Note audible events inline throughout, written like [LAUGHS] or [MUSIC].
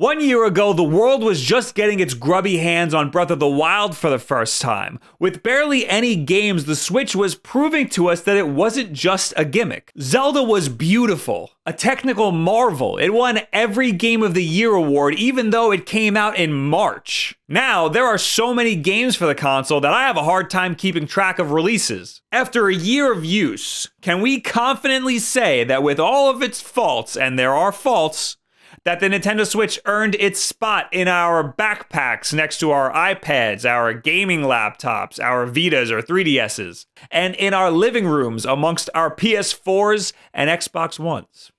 One year ago, the world was just getting its grubby hands on Breath of the Wild for the first time. With barely any games, the Switch was proving to us that it wasn't just a gimmick. Zelda was beautiful, a technical marvel. It won every Game of the Year award, even though it came out in March. Now, there are so many games for the console that I have a hard time keeping track of releases. After a year of use, can we confidently say that with all of its faults, and there are faults, that the Nintendo Switch earned its spot in our backpacks next to our iPads, our gaming laptops, our Vitas or 3DSs, and in our living rooms amongst our PS4s and Xbox Ones.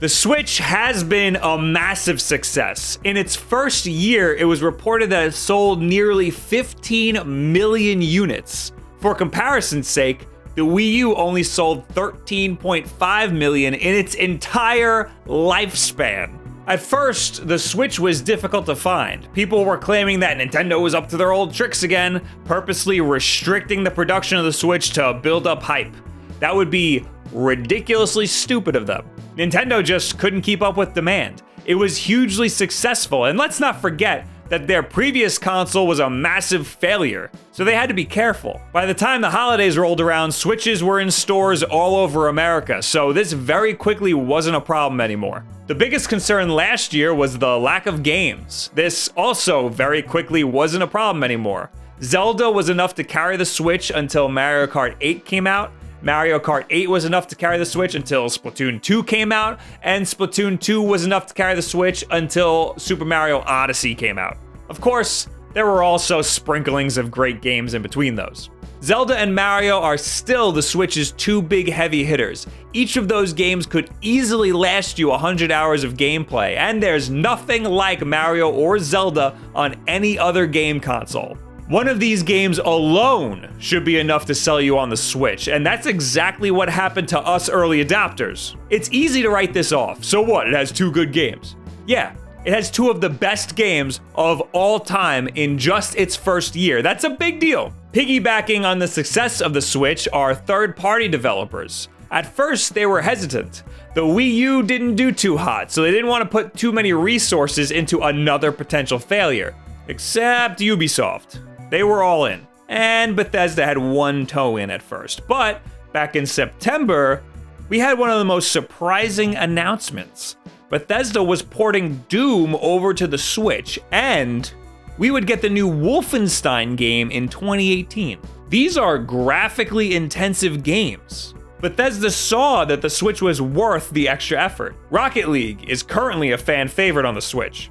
The Switch has been a massive success. In its first year, it was reported that it sold nearly 15 million units. For comparison's sake, the Wii U only sold 13.5 million in its entire lifespan. At first, the Switch was difficult to find. People were claiming that Nintendo was up to their old tricks again, purposely restricting the production of the Switch to build up hype. That would be ridiculously stupid of them. Nintendo just couldn't keep up with demand. It was hugely successful, and let's not forget that their previous console was a massive failure, so they had to be careful. By the time the holidays rolled around, Switches were in stores all over America, so this very quickly wasn't a problem anymore. The biggest concern last year was the lack of games. This also very quickly wasn't a problem anymore. Zelda was enough to carry the Switch until Mario Kart 8 came out, Mario Kart 8 was enough to carry the Switch until Splatoon 2 came out, and Splatoon 2 was enough to carry the Switch until Super Mario Odyssey came out. Of course, there were also sprinklings of great games in between those. Zelda and Mario are still the Switch's two big heavy hitters. Each of those games could easily last you 100 hours of gameplay, and there's nothing like Mario or Zelda on any other game console. One of these games alone should be enough to sell you on the Switch, and that's exactly what happened to us early adapters. It's easy to write this off. So what? It has two good games. Yeah, it has two of the best games of all time in just its first year. That's a big deal. Piggybacking on the success of the Switch are third party developers. At first, they were hesitant. The Wii U didn't do too hot, so they didn't want to put too many resources into another potential failure. Except Ubisoft. They were all in. And Bethesda had one toe in at first. But back in September, we had one of the most surprising announcements. Bethesda was porting Doom over to the Switch, and we would get the new Wolfenstein game in 2018. These are graphically intensive games. Bethesda saw that the Switch was worth the extra effort. Rocket League is currently a fan favorite on the Switch.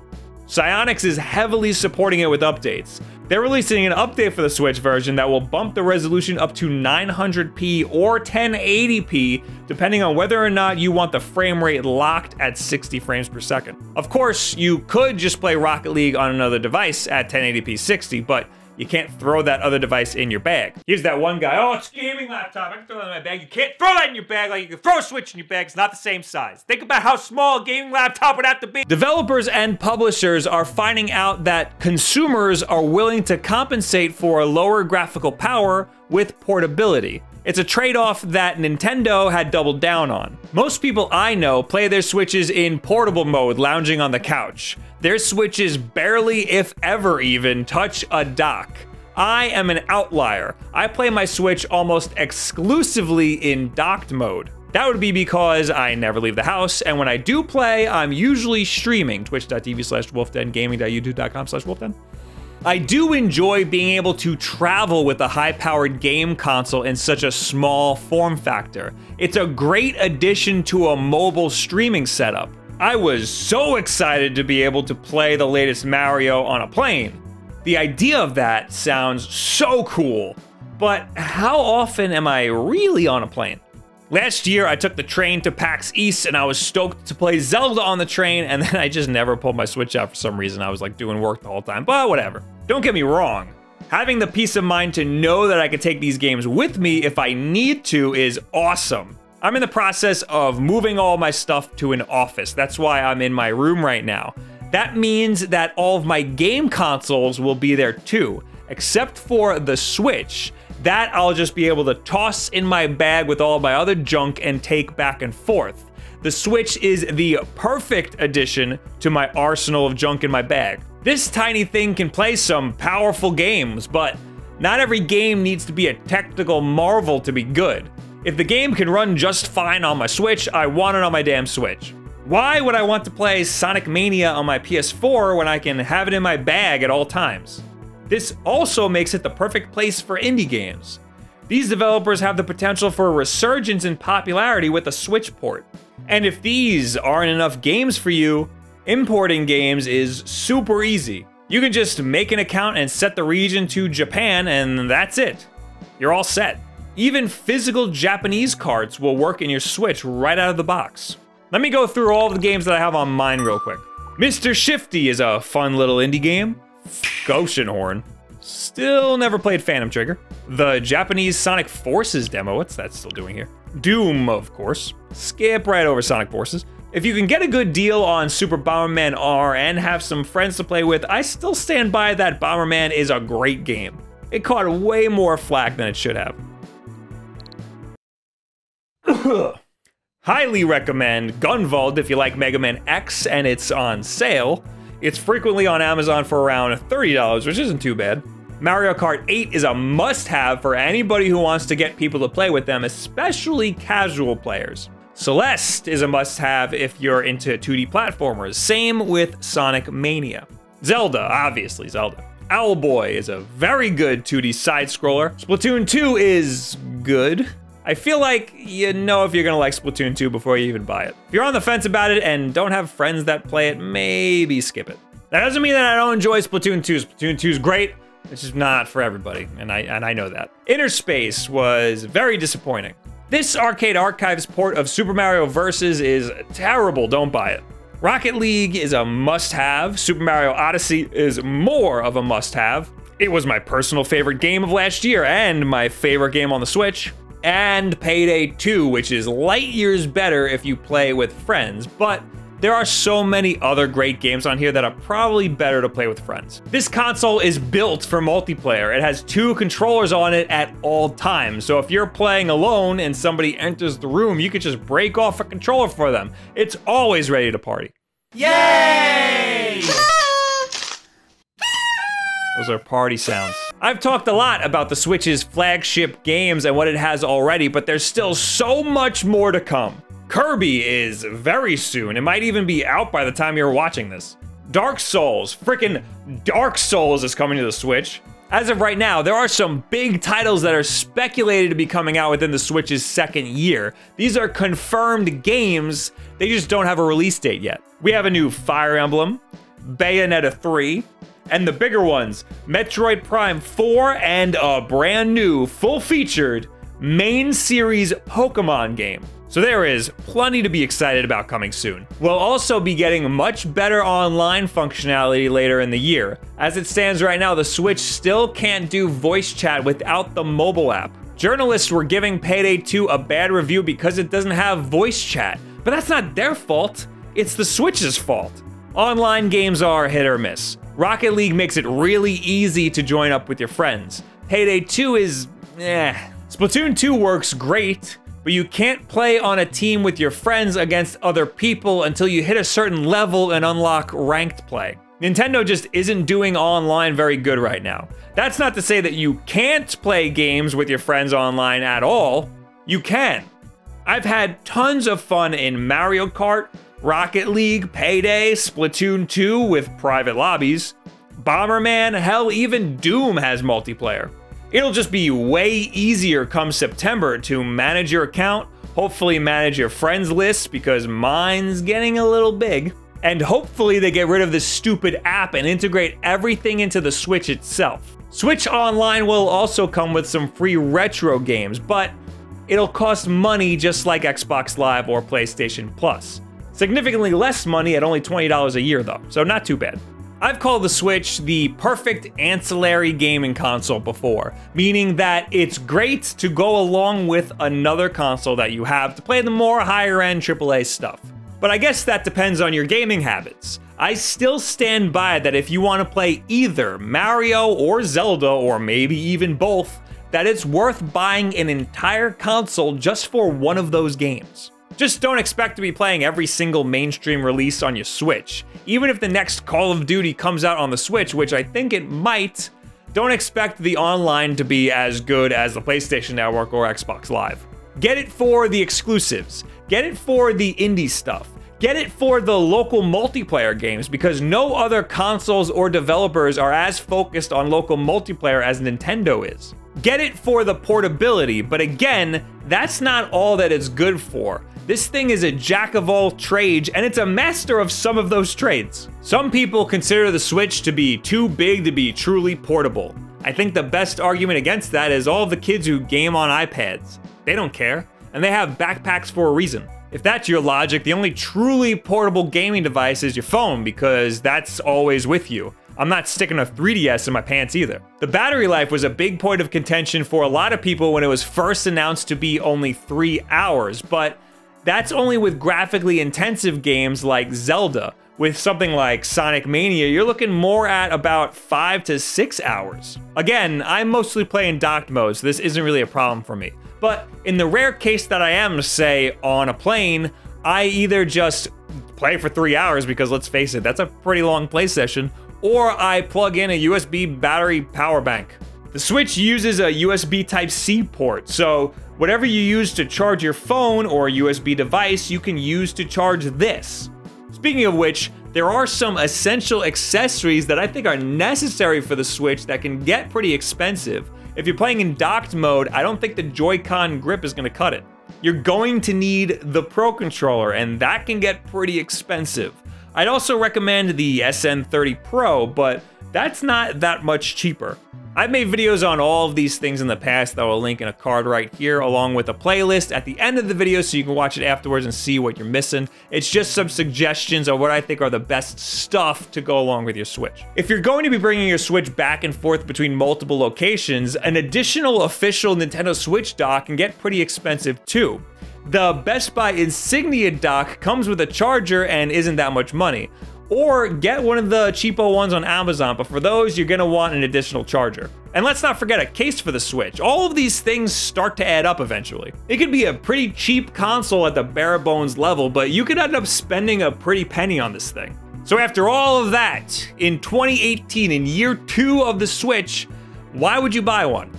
Psyonix is heavily supporting it with updates. They're releasing an update for the Switch version that will bump the resolution up to 900p or 1080p, depending on whether or not you want the frame rate locked at 60 frames per second. Of course, you could just play Rocket League on another device at 1080p 60, but you can't throw that other device in your bag. Here's that one guy, oh, it's a gaming laptop, I can throw that in my bag. You can't throw that in your bag like you can throw a Switch in your bag. It's not the same size. Think about how small a gaming laptop would have to be. Developers and publishers are finding out that consumers are willing to compensate for a lower graphical power with portability. It's a trade off that Nintendo had doubled down on. Most people I know play their Switches in portable mode, lounging on the couch. Their Switches barely, if ever even, touch a dock. I am an outlier. I play my Switch almost exclusively in docked mode. That would be because I never leave the house, and when I do play, I'm usually streaming twitch.tv slash wulffden, gaming.youtube.com slash wulffden. I do enjoy being able to travel with a high-powered game console in such a small form factor. It's a great addition to a mobile streaming setup. I was so excited to be able to play the latest Mario on a plane. The idea of that sounds so cool, but how often am I really on a plane? Last year, I took the train to PAX East and I was stoked to play Zelda on the train, and [LAUGHS] then I just never pulled my Switch out for some reason. I was like doing work the whole time, but whatever. Don't get me wrong. Having the peace of mind to know that I could take these games with me if I need to is awesome. I'm in the process of moving all my stuff to an office. That's why I'm in my room right now. That means that all of my game consoles will be there too, except for the Switch. That I'll just be able to toss in my bag with all my other junk and take back and forth. the Switch is the perfect addition to my arsenal of junk in my bag. This tiny thing can play some powerful games, but not every game needs to be a technical marvel to be good. If the game can run just fine on my Switch, I want it on my damn Switch. Why would I want to play Sonic Mania on my PS4 when I can have it in my bag at all times? This also makes it the perfect place for indie games. These developers have the potential for a resurgence in popularity with a Switch port. And if these aren't enough games for you, importing games is super easy. You can just make an account and set the region to Japan, and that's it. You're all set. Even physical Japanese cards will work in your Switch right out of the box. Let me go through all the games that I have on mine real quick. Mr. Shifty is a fun little indie game. Oceanhorn. Still never played Phantom Trigger. The Japanese Sonic Forces demo, what's that still doing here? Doom, of course. Skip right over Sonic Forces. If you can get a good deal on Super Bomberman R and have some friends to play with, I still stand by that Bomberman is a great game. It caught way more flack than it should have. [COUGHS] Highly recommend Gunvolt if you like Mega Man X and it's on sale. It's frequently on Amazon for around $30, which isn't too bad. Mario Kart 8 is a must have for anybody who wants to get people to play with them, especially casual players. Celeste is a must have if you're into 2D platformers. Same with Sonic Mania. Zelda, obviously, Zelda. Owlboy is a very good 2D side scroller. Splatoon 2 is good. I feel like you know if you're gonna like Splatoon 2 before you even buy it. If you're on the fence about it and don't have friends that play it, maybe skip it. That doesn't mean that I don't enjoy Splatoon 2. Splatoon 2 is great. It's just not for everybody, and I and I know that. Inner Space was very disappointing. This Arcade Archives port of Super Mario Versus is terrible, don't buy it. Rocket League is a must-have, Super Mario Odyssey is more of a must-have. It was my personal favorite game of last year and my favorite game on the Switch and Payday 2, which is light years better if you play with friends, but there are so many other great games on here that are probably better to play with friends. This console is built for multiplayer. It has two controllers on it at all times. So if you're playing alone and somebody enters the room, you could just break off a controller for them. It's always ready to party. Yay! Those are party sounds. I've talked a lot about the Switch's flagship games and what it has already, but there's still so much more to come. Kirby is very soon. It might even be out by the time you're watching this. Dark Souls, freaking Dark Souls is coming to the Switch. As of right now, there are some big titles that are speculated to be coming out within the Switch's second year. These are confirmed games, they just don't have a release date yet. We have a new Fire Emblem, Bayonetta 3, and the bigger ones, Metroid Prime 4 and a brand new, full-featured, main series Pokemon game. So there is plenty to be excited about coming soon. We'll also be getting much better online functionality later in the year. As it stands right now, the Switch still can't do voice chat without the mobile app. Journalists were giving Payday 2 a bad review because it doesn't have voice chat, but that's not their fault. It's the Switch's fault. Online games are hit or miss. Rocket League makes it really easy to join up with your friends. Payday 2 is eh. Splatoon 2 works great, but you can't play on a team with your friends against other people until you hit a certain level and unlock ranked play. Nintendo just isn't doing online very good right now. That's not to say that you can't play games with your friends online at all. You can. I've had tons of fun in Mario Kart, Rocket League, Payday, Splatoon 2 with private lobbies. Bomberman, hell, even Doom has multiplayer. It'll just be way easier come September to manage your account, hopefully manage your friends list because mine's getting a little big. And hopefully they get rid of this stupid app and integrate everything into the Switch itself. Switch Online will also come with some free retro games, but it'll cost money just like Xbox Live or PlayStation Plus. Significantly less money at only $20 a year though, so not too bad. I've called the Switch the perfect ancillary gaming console before, meaning that it's great to go along with another console that you have to play the more higher end AAA stuff. But I guess that depends on your gaming habits. I still stand by that if you want to play either Mario or Zelda, or maybe even both, that it's worth buying an entire console just for one of those games. Just don't expect to be playing every single mainstream release on your Switch. Even if the next Call of Duty comes out on the Switch, which I think it might, don't expect the online to be as good as the PlayStation Network or Xbox Live. Get it for the exclusives. Get it for the indie stuff. Get it for the local multiplayer games because no other consoles or developers are as focused on local multiplayer as Nintendo is. Get it for the portability, but again, that's not all that it's good for. This thing is a jack of all trades, and it's a master of some of those trades. Some people consider the Switch to be too big to be truly portable. I think the best argument against that is all the kids who game on iPads. They don't care, and they have backpacks for a reason. If that's your logic, the only truly portable gaming device is your phone because that's always with you. I'm not sticking a 3DS in my pants either. The battery life was a big point of contention for a lot of people when it was first announced to be only three hours, but that's only with graphically intensive games like Zelda. With something like Sonic Mania, you're looking more at about five to six hours. Again, I'm mostly playing docked mode, so this isn't really a problem for me. But in the rare case that I am, say, on a plane, I either just play for three hours because let's face it, that's a pretty long play session, or I plug in a USB battery power bank. The Switch uses a USB Type-C port, so whatever you use to charge your phone or USB device, you can use to charge this. Speaking of which, there are some essential accessories that I think are necessary for the Switch that can get pretty expensive. If you're playing in docked mode, I don't think the Joy-Con grip is gonna cut it. You're going to need the Pro Controller, and that can get pretty expensive. I'd also recommend the SN30 Pro, but that's not that much cheaper. I've made videos on all of these things in the past that I'll link in a card right here, along with a playlist at the end of the video so you can watch it afterwards and see what you're missing. It's just some suggestions of what I think are the best stuff to go along with your Switch. If you're going to be bringing your Switch back and forth between multiple locations, an additional official Nintendo Switch dock can get pretty expensive too. The Best Buy Insignia dock comes with a charger and isn't that much money or get one of the cheapo ones on Amazon, but for those, you're gonna want an additional charger. And let's not forget a case for the Switch. All of these things start to add up eventually. It could be a pretty cheap console at the bare bones level, but you could end up spending a pretty penny on this thing. So after all of that, in 2018, in year two of the Switch, why would you buy one?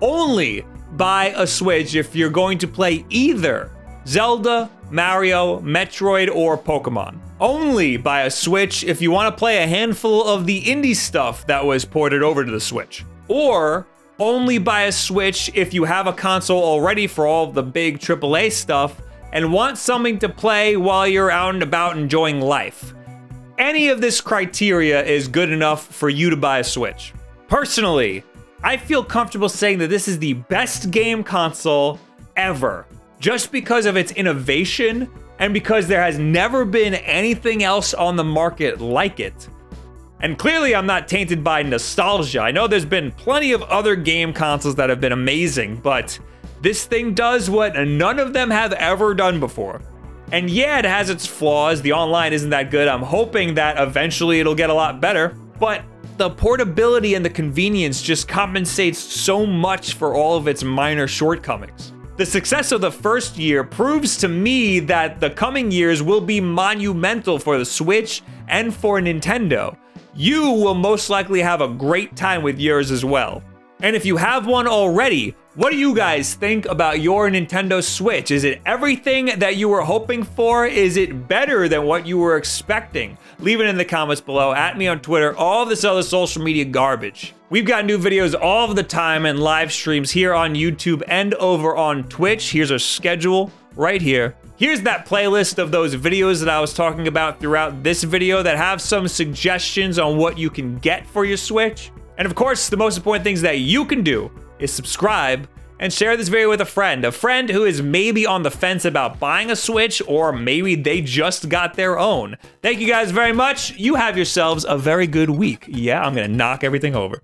Only buy a Switch if you're going to play either Zelda, Mario, Metroid, or Pokemon. Only buy a Switch if you want to play a handful of the indie stuff that was ported over to the Switch. Or only buy a Switch if you have a console already for all the big AAA stuff and want something to play while you're out and about enjoying life. Any of this criteria is good enough for you to buy a Switch. Personally, I feel comfortable saying that this is the best game console ever just because of its innovation and because there has never been anything else on the market like it. And clearly, I'm not tainted by nostalgia. I know there's been plenty of other game consoles that have been amazing, but this thing does what none of them have ever done before. And yeah, it has its flaws. The online isn't that good. I'm hoping that eventually it'll get a lot better. But the portability and the convenience just compensates so much for all of its minor shortcomings. The success of the first year proves to me that the coming years will be monumental for the Switch and for Nintendo. You will most likely have a great time with yours as well. And if you have one already, what do you guys think about your Nintendo Switch? Is it everything that you were hoping for? Is it better than what you were expecting? Leave it in the comments below, at me on Twitter, all this other social media garbage. We've got new videos all the time and live streams here on YouTube and over on Twitch. Here's our schedule right here. Here's that playlist of those videos that I was talking about throughout this video that have some suggestions on what you can get for your Switch. And of course, the most important things that you can do is subscribe and share this video with a friend. A friend who is maybe on the fence about buying a Switch or maybe they just got their own. Thank you guys very much. You have yourselves a very good week. Yeah, I'm gonna knock everything over.